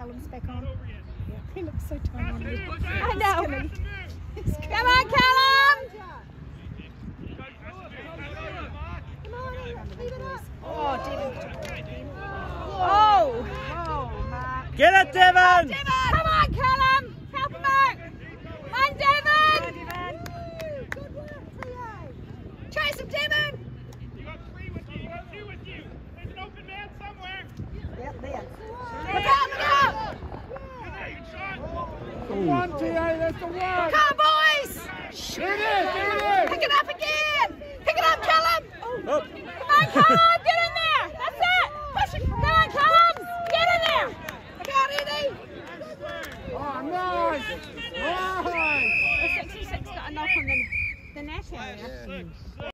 Callum's back on. He looks so tiny. I know. Come on, Callum! Oh, Devon. Oh! Get it, Devon! Devon! One, T.A. That's the one. Come on, boys. Shoot. There it is. There. Pick it up again. Pick it up, Callum. Oh. Oh. Come on, Callum. Get in there. That's it. Push it. Come on, Callum. Get in there. Look out, Eddie. Oh, nice. Nice. The 66 got a knock on the, the net area. Yeah.